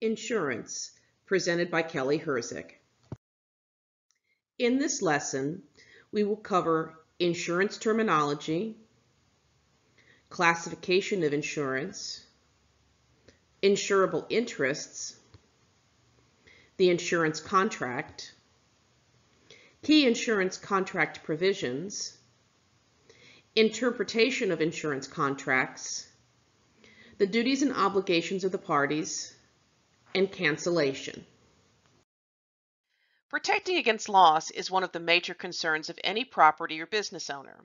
Insurance, presented by Kelly Herzik. In this lesson, we will cover insurance terminology, classification of insurance, insurable interests, the insurance contract, key insurance contract provisions, interpretation of insurance contracts, the duties and obligations of the parties, and cancellation. Protecting against loss is one of the major concerns of any property or business owner.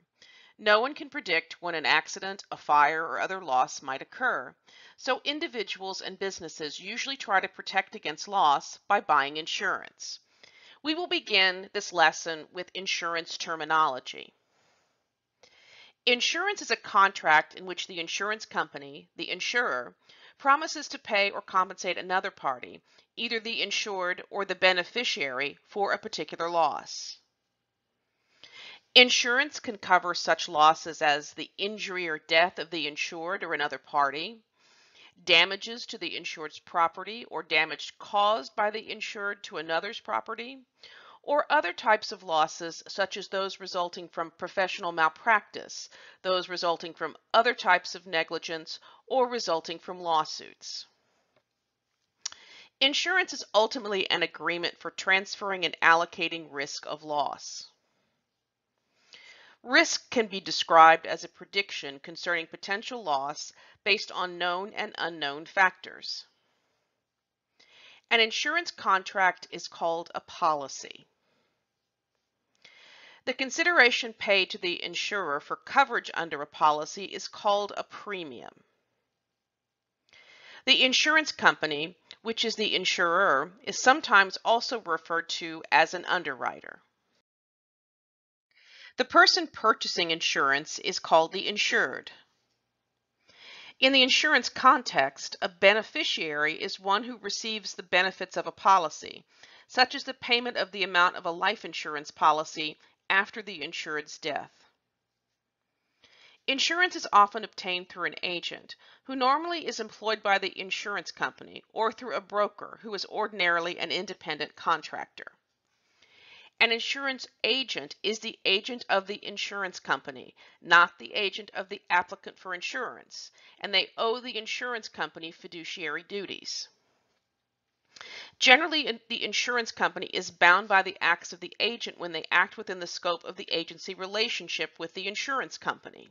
No one can predict when an accident, a fire, or other loss might occur, so individuals and businesses usually try to protect against loss by buying insurance. We will begin this lesson with insurance terminology. Insurance is a contract in which the insurance company, the insurer, promises to pay or compensate another party, either the insured or the beneficiary, for a particular loss. Insurance can cover such losses as the injury or death of the insured or another party, damages to the insured's property or damage caused by the insured to another's property, or other types of losses such as those resulting from professional malpractice, those resulting from other types of negligence, or resulting from lawsuits. Insurance is ultimately an agreement for transferring and allocating risk of loss. Risk can be described as a prediction concerning potential loss based on known and unknown factors. An insurance contract is called a policy. The consideration paid to the insurer for coverage under a policy is called a premium. The insurance company, which is the insurer, is sometimes also referred to as an underwriter. The person purchasing insurance is called the insured. In the insurance context, a beneficiary is one who receives the benefits of a policy, such as the payment of the amount of a life insurance policy after the insured's death. Insurance is often obtained through an agent, who normally is employed by the insurance company, or through a broker, who is ordinarily an independent contractor. An insurance agent is the agent of the insurance company, not the agent of the applicant for insurance, and they owe the insurance company fiduciary duties. Generally, the insurance company is bound by the acts of the agent when they act within the scope of the agency relationship with the insurance company.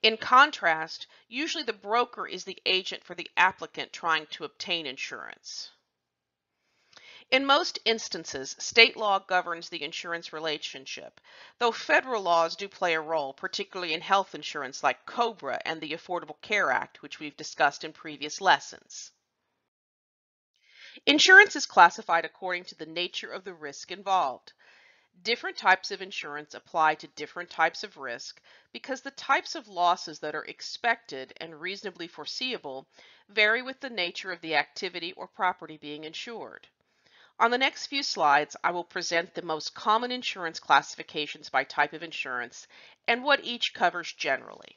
In contrast, usually the broker is the agent for the applicant trying to obtain insurance. In most instances, state law governs the insurance relationship, though federal laws do play a role, particularly in health insurance like COBRA and the Affordable Care Act, which we've discussed in previous lessons. Insurance is classified according to the nature of the risk involved. Different types of insurance apply to different types of risk because the types of losses that are expected and reasonably foreseeable vary with the nature of the activity or property being insured. On the next few slides, I will present the most common insurance classifications by type of insurance and what each covers generally.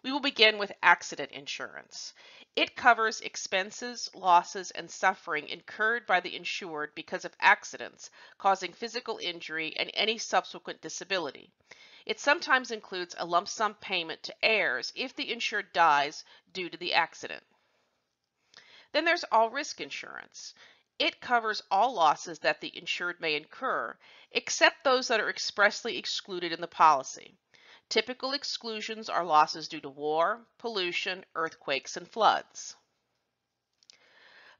We will begin with accident insurance. It covers expenses, losses, and suffering incurred by the insured because of accidents causing physical injury and any subsequent disability. It sometimes includes a lump sum payment to heirs if the insured dies due to the accident. Then there's all risk insurance. It covers all losses that the insured may incur, except those that are expressly excluded in the policy. Typical exclusions are losses due to war, pollution, earthquakes, and floods.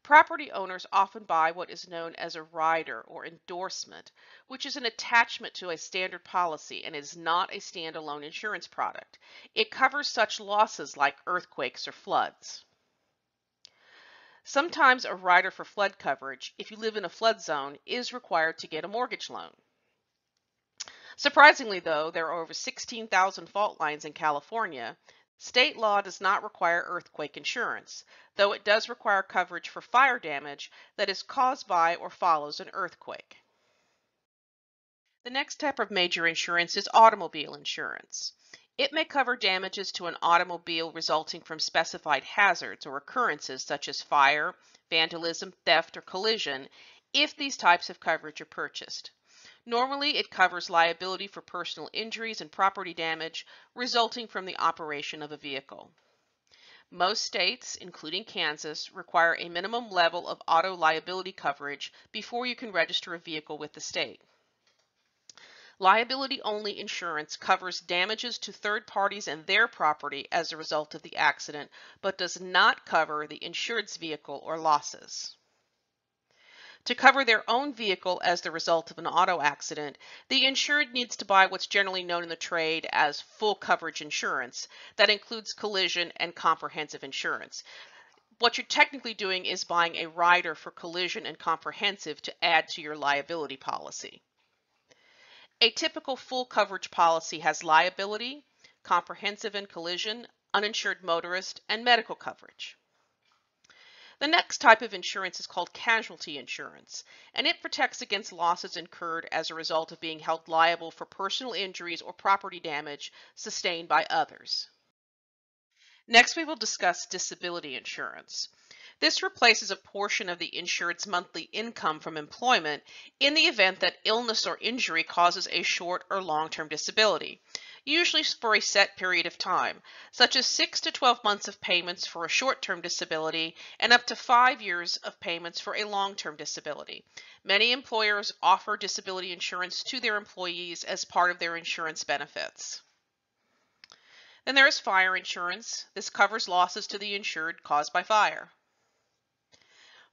Property owners often buy what is known as a rider or endorsement, which is an attachment to a standard policy and is not a standalone insurance product. It covers such losses like earthquakes or floods. Sometimes a rider for flood coverage, if you live in a flood zone, is required to get a mortgage loan. Surprisingly, though, there are over 16,000 fault lines in California. State law does not require earthquake insurance, though it does require coverage for fire damage that is caused by or follows an earthquake. The next type of major insurance is automobile insurance. It may cover damages to an automobile resulting from specified hazards or occurrences such as fire, vandalism, theft, or collision if these types of coverage are purchased. Normally, it covers liability for personal injuries and property damage resulting from the operation of a vehicle. Most states, including Kansas, require a minimum level of auto liability coverage before you can register a vehicle with the state. Liability only insurance covers damages to third parties and their property as a result of the accident, but does not cover the insured's vehicle or losses. To cover their own vehicle as the result of an auto accident, the insured needs to buy what's generally known in the trade as full coverage insurance. That includes collision and comprehensive insurance. What you're technically doing is buying a rider for collision and comprehensive to add to your liability policy. A typical full coverage policy has liability, comprehensive and collision, uninsured motorist, and medical coverage. The next type of insurance is called casualty insurance, and it protects against losses incurred as a result of being held liable for personal injuries or property damage sustained by others. Next, we will discuss disability insurance. This replaces a portion of the insured's monthly income from employment in the event that illness or injury causes a short or long-term disability, usually for a set period of time, such as 6 to 12 months of payments for a short-term disability and up to 5 years of payments for a long-term disability. Many employers offer disability insurance to their employees as part of their insurance benefits. Then there is fire insurance. This covers losses to the insured caused by fire.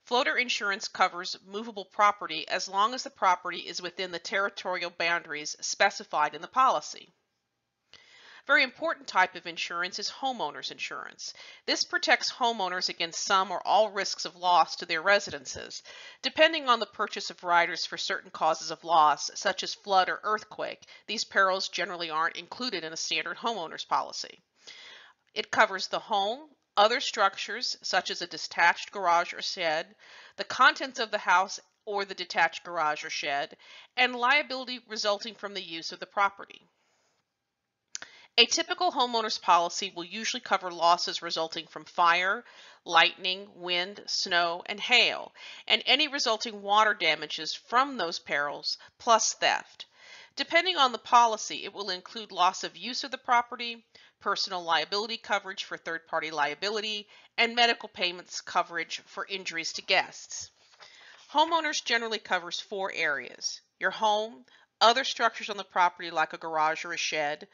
Floater insurance covers movable property as long as the property is within the territorial boundaries specified in the policy. Very important type of insurance is homeowners insurance. This protects homeowners against some or all risks of loss to their residences, depending on the purchase of riders for certain causes of loss, such as flood or earthquake. These perils generally aren't included in a standard homeowners policy. It covers the home, other structures, such as a detached garage or shed, the contents of the house or the detached garage or shed, and liability resulting from the use of the property. A typical homeowner's policy will usually cover losses resulting from fire, lightning, wind, snow, and hail, and any resulting water damages from those perils, plus theft. Depending on the policy, it will include loss of use of the property, personal liability coverage for third-party liability, and medical payments coverage for injuries to guests. Homeowners generally covers four areas. Your home, other structures on the property like a garage or a shed,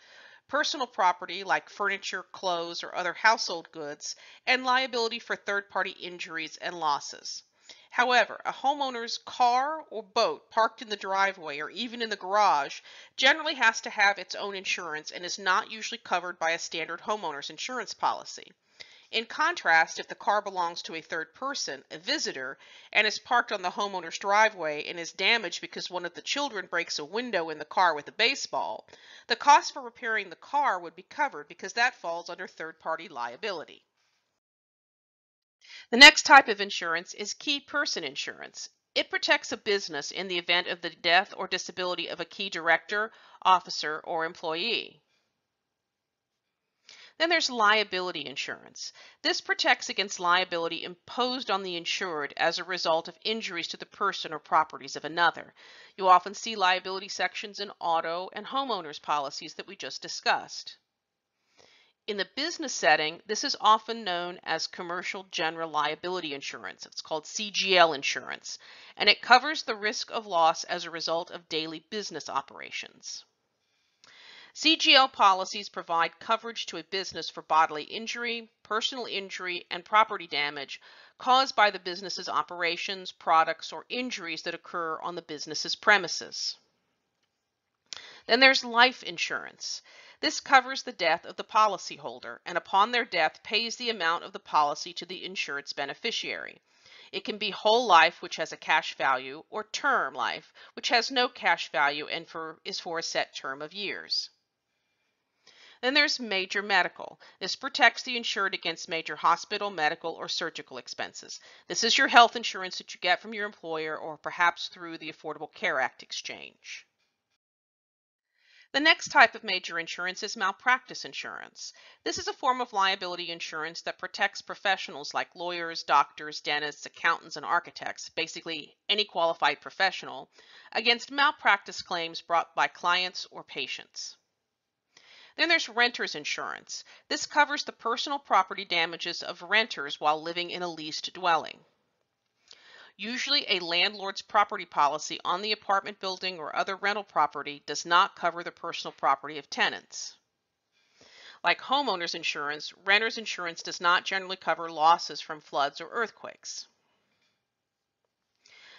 personal property like furniture, clothes, or other household goods, and liability for third-party injuries and losses. However, a homeowner's car or boat parked in the driveway or even in the garage generally has to have its own insurance and is not usually covered by a standard homeowner's insurance policy. In contrast, if the car belongs to a third person, a visitor, and is parked on the homeowner's driveway and is damaged because one of the children breaks a window in the car with a baseball, the cost for repairing the car would be covered because that falls under third-party liability. The next type of insurance is key person insurance. It protects a business in the event of the death or disability of a key director, officer, or employee. Then there's liability insurance. This protects against liability imposed on the insured as a result of injuries to the person or properties of another. You often see liability sections in auto and homeowners policies that we just discussed. In the business setting, this is often known as commercial general liability insurance. It's called CGL insurance, and it covers the risk of loss as a result of daily business operations. CGL policies provide coverage to a business for bodily injury, personal injury, and property damage caused by the business's operations, products, or injuries that occur on the business's premises. Then there's life insurance. This covers the death of the policyholder and upon their death pays the amount of the policy to the insured's beneficiary. It can be whole life, which has a cash value, or term life, which has no cash value and for, is for a set term of years. Then there's major medical. This protects the insured against major hospital, medical, or surgical expenses. This is your health insurance that you get from your employer or perhaps through the Affordable Care Act exchange. The next type of major insurance is malpractice insurance. This is a form of liability insurance that protects professionals like lawyers, doctors, dentists, accountants, and architects, basically any qualified professional, against malpractice claims brought by clients or patients. Then there's renter's insurance. This covers the personal property damages of renters while living in a leased dwelling. Usually a landlord's property policy on the apartment building or other rental property does not cover the personal property of tenants. Like homeowners insurance, renter's insurance does not generally cover losses from floods or earthquakes.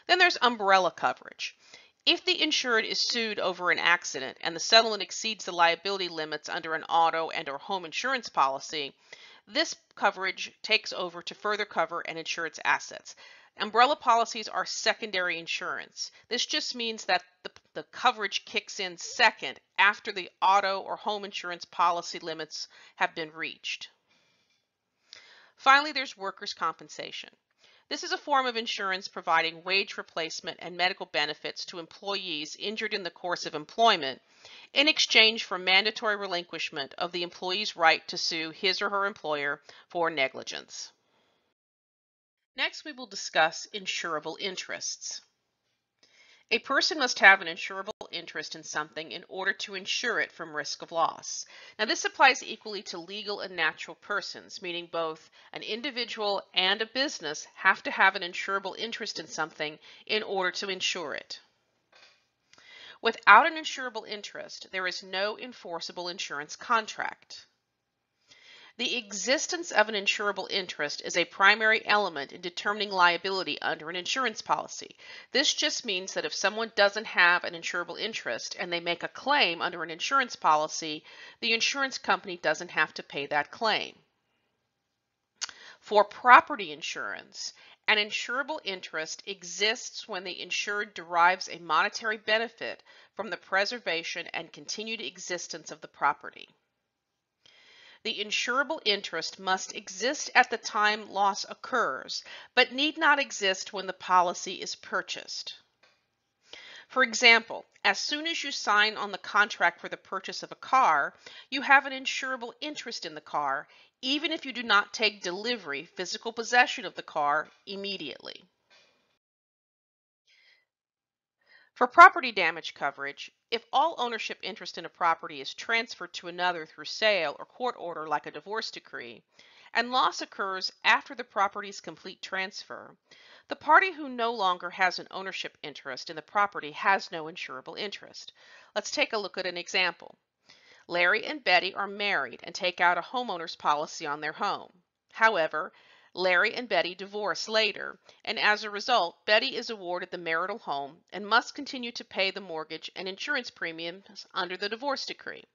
Then there's umbrella coverage. If the insured is sued over an accident and the settlement exceeds the liability limits under an auto and or home insurance policy, this coverage takes over to further cover an insured's assets. Umbrella policies are secondary insurance. This just means that the, the, coverage kicks in second after the auto or home insurance policy limits have been reached. Finally, there's workers' compensation. This is a form of insurance providing wage replacement and medical benefits to employees injured in the course of employment in exchange for mandatory relinquishment of the employee's right to sue his or her employer for negligence. Next, we will discuss insurable interests. A person must have an insurable interest in something in order to insure it from risk of loss. Now, this applies equally to legal and natural persons, meaning both an individual and a business have to have an insurable interest in something in order to insure it. Without an insurable interest, there is no enforceable insurance contract. The existence of an insurable interest is a primary element in determining liability under an insurance policy. This just means that if someone doesn't have an insurable interest and they make a claim under an insurance policy, the insurance company doesn't have to pay that claim. For property insurance, an insurable interest exists when the insured derives a monetary benefit from the preservation and continued existence of the property the insurable interest must exist at the time loss occurs, but need not exist when the policy is purchased. For example, as soon as you sign on the contract for the purchase of a car, you have an insurable interest in the car, even if you do not take delivery, physical possession of the car, immediately. For property damage coverage, if all ownership interest in a property is transferred to another through sale or court order like a divorce decree, and loss occurs after the property's complete transfer, the party who no longer has an ownership interest in the property has no insurable interest. Let's take a look at an example. Larry and Betty are married and take out a homeowner's policy on their home. However, Larry and Betty divorce later, and as a result, Betty is awarded the marital home and must continue to pay the mortgage and insurance premiums under the divorce decree.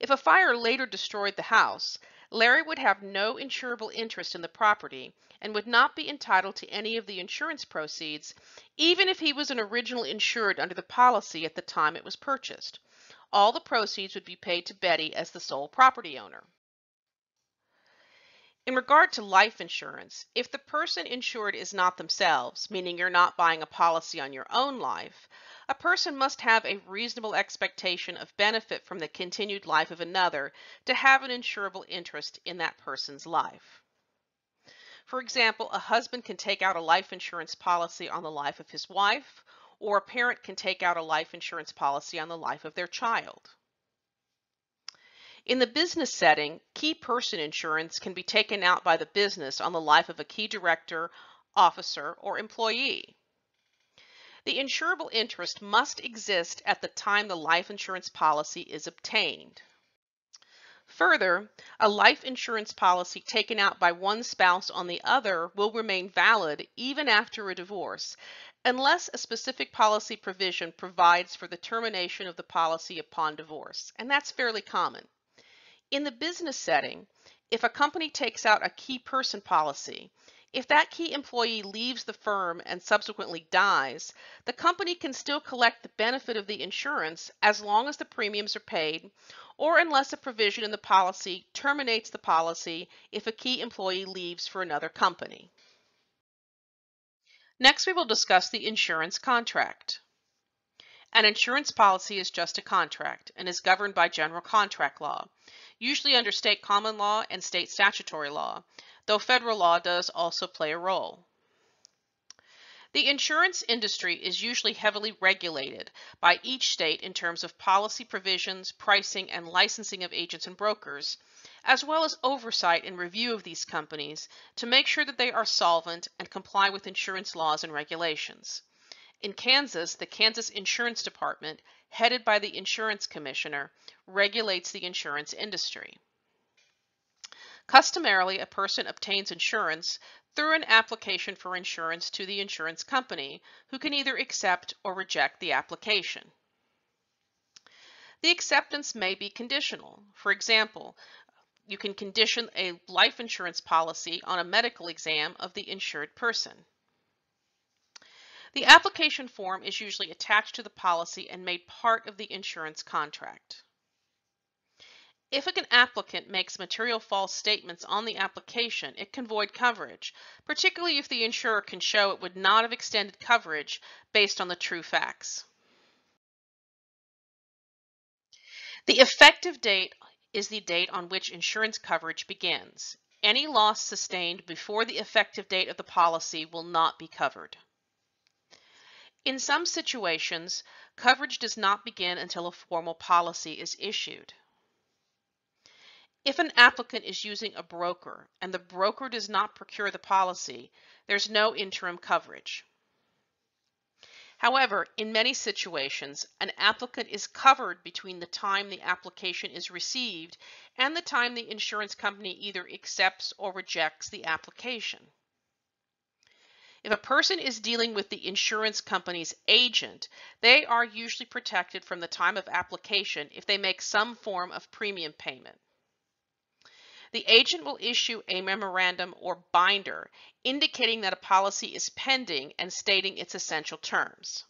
If a fire later destroyed the house, Larry would have no insurable interest in the property and would not be entitled to any of the insurance proceeds, even if he was an original insured under the policy at the time it was purchased. All the proceeds would be paid to Betty as the sole property owner. In regard to life insurance, if the person insured is not themselves, meaning you're not buying a policy on your own life, a person must have a reasonable expectation of benefit from the continued life of another to have an insurable interest in that person's life. For example, a husband can take out a life insurance policy on the life of his wife, or a parent can take out a life insurance policy on the life of their child. In the business setting, key person insurance can be taken out by the business on the life of a key director, officer, or employee. The insurable interest must exist at the time the life insurance policy is obtained. Further, a life insurance policy taken out by one spouse on the other will remain valid even after a divorce, unless a specific policy provision provides for the termination of the policy upon divorce, and that's fairly common. In the business setting, if a company takes out a key person policy, if that key employee leaves the firm and subsequently dies, the company can still collect the benefit of the insurance as long as the premiums are paid or unless a provision in the policy terminates the policy if a key employee leaves for another company. Next, we will discuss the insurance contract. An insurance policy is just a contract and is governed by general contract law, usually under state common law and state statutory law, though federal law does also play a role. The insurance industry is usually heavily regulated by each state in terms of policy provisions, pricing, and licensing of agents and brokers, as well as oversight and review of these companies to make sure that they are solvent and comply with insurance laws and regulations. In Kansas, the Kansas Insurance Department, headed by the Insurance Commissioner, regulates the insurance industry. Customarily, a person obtains insurance through an application for insurance to the insurance company, who can either accept or reject the application. The acceptance may be conditional. For example, you can condition a life insurance policy on a medical exam of the insured person. The application form is usually attached to the policy and made part of the insurance contract. If an applicant makes material false statements on the application, it can void coverage, particularly if the insurer can show it would not have extended coverage based on the true facts. The effective date is the date on which insurance coverage begins. Any loss sustained before the effective date of the policy will not be covered. In some situations, coverage does not begin until a formal policy is issued. If an applicant is using a broker and the broker does not procure the policy, there's no interim coverage. However, in many situations, an applicant is covered between the time the application is received and the time the insurance company either accepts or rejects the application. If a person is dealing with the insurance company's agent, they are usually protected from the time of application if they make some form of premium payment. The agent will issue a memorandum or binder indicating that a policy is pending and stating its essential terms.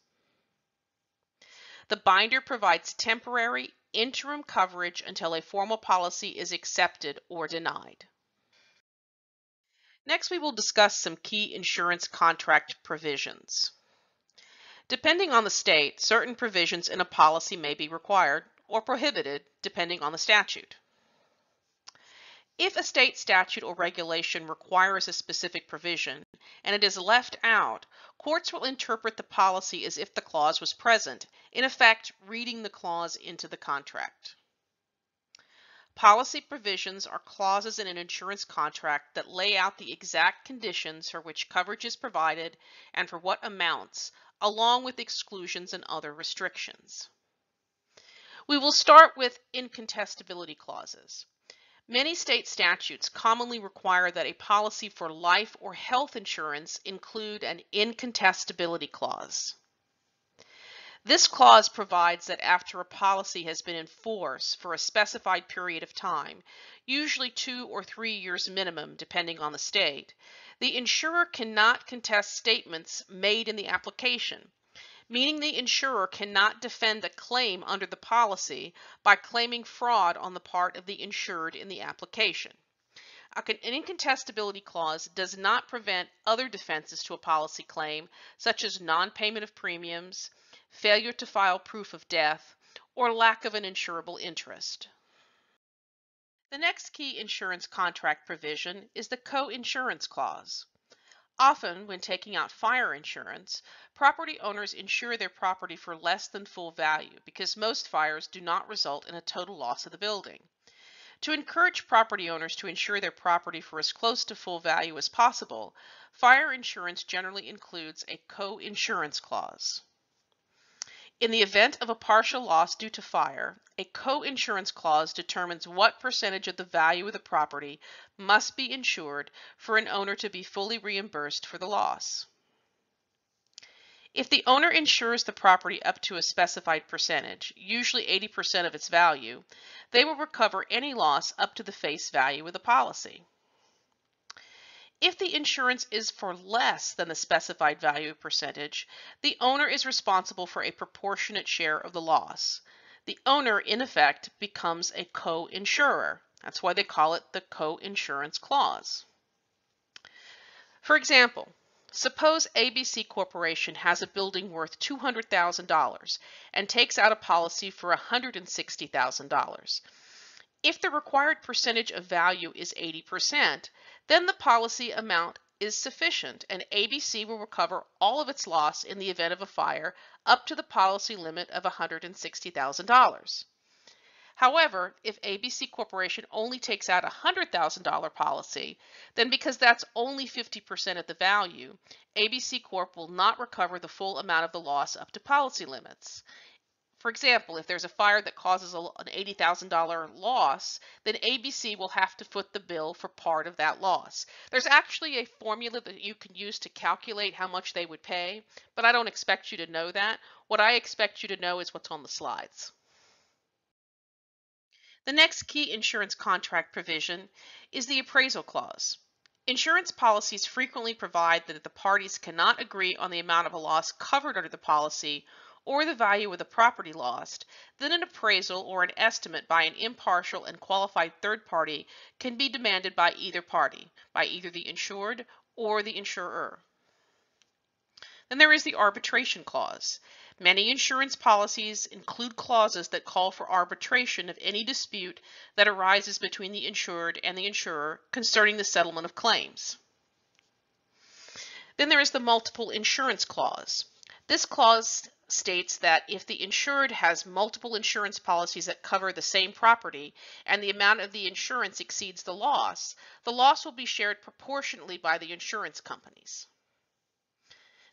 The binder provides temporary interim coverage until a formal policy is accepted or denied. Next, we will discuss some key insurance contract provisions. Depending on the state, certain provisions in a policy may be required or prohibited depending on the statute. If a state statute or regulation requires a specific provision and it is left out, courts will interpret the policy as if the clause was present, in effect, reading the clause into the contract. Policy provisions are clauses in an insurance contract that lay out the exact conditions for which coverage is provided and for what amounts, along with exclusions and other restrictions. We will start with incontestability clauses. Many state statutes commonly require that a policy for life or health insurance include an incontestability clause. This clause provides that after a policy has been in force for a specified period of time, usually two or three years minimum depending on the state, the insurer cannot contest statements made in the application meaning the insurer cannot defend a claim under the policy by claiming fraud on the part of the insured in the application. An incontestability clause does not prevent other defenses to a policy claim, such as non-payment of premiums, failure to file proof of death, or lack of an insurable interest. The next key insurance contract provision is the co-insurance clause. Often, when taking out fire insurance, property owners insure their property for less than full value because most fires do not result in a total loss of the building. To encourage property owners to insure their property for as close to full value as possible, fire insurance generally includes a co-insurance clause. In the event of a partial loss due to fire, a co-insurance clause determines what percentage of the value of the property must be insured for an owner to be fully reimbursed for the loss. If the owner insures the property up to a specified percentage, usually 80% of its value, they will recover any loss up to the face value of the policy. If the insurance is for less than the specified value percentage, the owner is responsible for a proportionate share of the loss. The owner, in effect, becomes a co-insurer. That's why they call it the co-insurance clause. For example, Suppose ABC Corporation has a building worth $200,000 and takes out a policy for $160,000. If the required percentage of value is 80%, then the policy amount is sufficient and ABC will recover all of its loss in the event of a fire up to the policy limit of $160,000. However, if ABC Corporation only takes out a $100,000 policy, then because that's only 50% of the value, ABC Corp will not recover the full amount of the loss up to policy limits. For example, if there's a fire that causes an $80,000 loss, then ABC will have to foot the bill for part of that loss. There's actually a formula that you can use to calculate how much they would pay, but I don't expect you to know that. What I expect you to know is what's on the slides. The next key insurance contract provision is the appraisal clause. Insurance policies frequently provide that the parties cannot agree on the amount of a loss covered under the policy or the value of the property lost, then an appraisal or an estimate by an impartial and qualified third party can be demanded by either party, by either the insured or the insurer. Then there is the arbitration clause. Many insurance policies include clauses that call for arbitration of any dispute that arises between the insured and the insurer concerning the settlement of claims. Then there is the multiple insurance clause. This clause states that if the insured has multiple insurance policies that cover the same property and the amount of the insurance exceeds the loss, the loss will be shared proportionately by the insurance companies.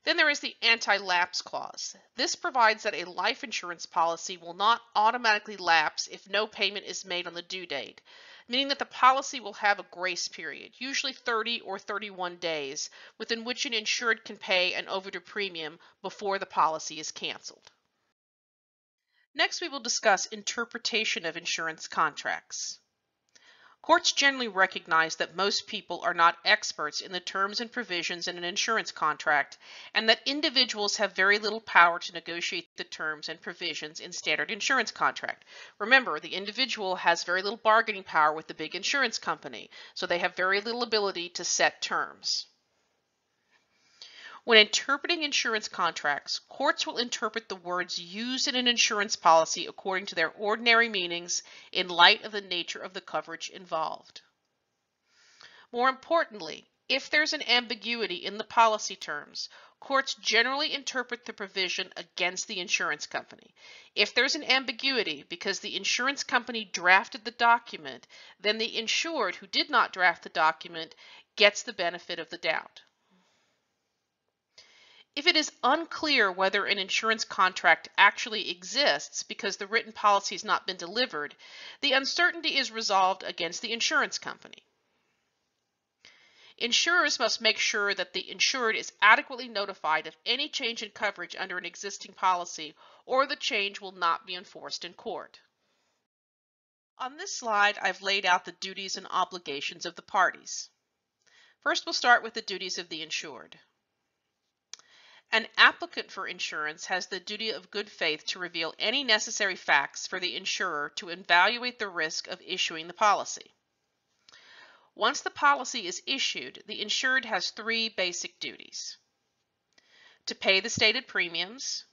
Then there is the anti-lapse clause. This provides that a life insurance policy will not automatically lapse if no payment is made on the due date, meaning that the policy will have a grace period, usually 30 or 31 days, within which an insured can pay an overdue premium before the policy is canceled. Next, we will discuss interpretation of insurance contracts. Courts generally recognize that most people are not experts in the terms and provisions in an insurance contract and that individuals have very little power to negotiate the terms and provisions in standard insurance contract. Remember, the individual has very little bargaining power with the big insurance company, so they have very little ability to set terms. When interpreting insurance contracts, courts will interpret the words used in an insurance policy according to their ordinary meanings in light of the nature of the coverage involved. More importantly, if there's an ambiguity in the policy terms, courts generally interpret the provision against the insurance company. If there's an ambiguity because the insurance company drafted the document, then the insured who did not draft the document gets the benefit of the doubt. If it is unclear whether an insurance contract actually exists because the written policy has not been delivered, the uncertainty is resolved against the insurance company. Insurers must make sure that the insured is adequately notified of any change in coverage under an existing policy or the change will not be enforced in court. On this slide, I've laid out the duties and obligations of the parties. First, we'll start with the duties of the insured. An applicant for insurance has the duty of good faith to reveal any necessary facts for the insurer to evaluate the risk of issuing the policy. Once the policy is issued, the insured has three basic duties. To pay the stated premiums,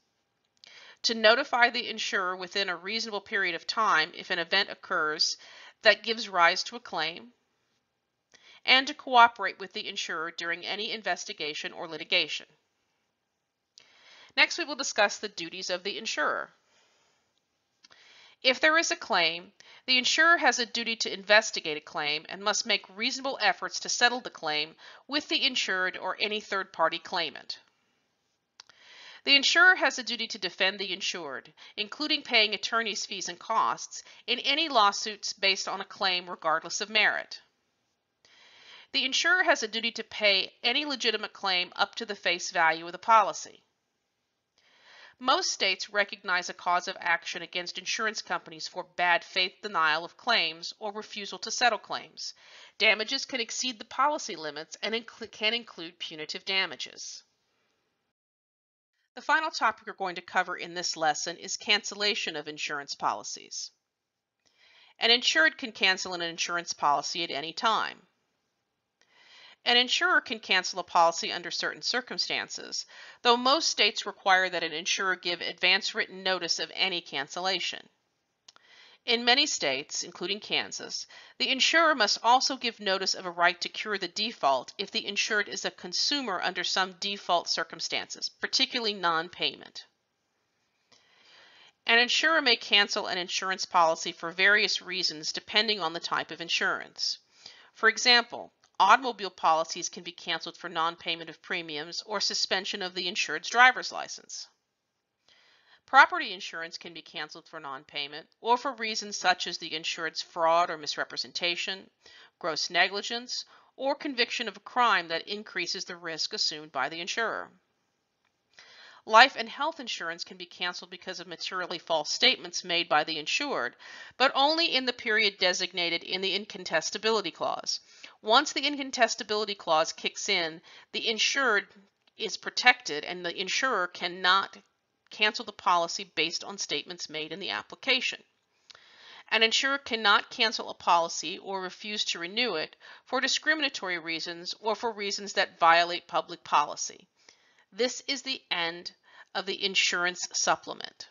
to notify the insurer within a reasonable period of time if an event occurs that gives rise to a claim, and to cooperate with the insurer during any investigation or litigation. Next, we will discuss the duties of the insurer. If there is a claim, the insurer has a duty to investigate a claim and must make reasonable efforts to settle the claim with the insured or any third-party claimant. The insurer has a duty to defend the insured, including paying attorney's fees and costs in any lawsuits based on a claim regardless of merit. The insurer has a duty to pay any legitimate claim up to the face value of the policy. Most states recognize a cause of action against insurance companies for bad faith denial of claims or refusal to settle claims. Damages can exceed the policy limits and can include punitive damages. The final topic we're going to cover in this lesson is cancellation of insurance policies. An insured can cancel an insurance policy at any time. An insurer can cancel a policy under certain circumstances, though most states require that an insurer give advance written notice of any cancellation. In many states, including Kansas, the insurer must also give notice of a right to cure the default if the insured is a consumer under some default circumstances, particularly non-payment. An insurer may cancel an insurance policy for various reasons depending on the type of insurance. For example, Automobile policies can be canceled for non-payment of premiums or suspension of the insured's driver's license. Property insurance can be canceled for non-payment or for reasons such as the insured's fraud or misrepresentation, gross negligence, or conviction of a crime that increases the risk assumed by the insurer. Life and health insurance can be canceled because of materially false statements made by the insured, but only in the period designated in the incontestability clause. Once the incontestability clause kicks in, the insured is protected and the insurer cannot cancel the policy based on statements made in the application. An insurer cannot cancel a policy or refuse to renew it for discriminatory reasons or for reasons that violate public policy. This is the end of the insurance supplement.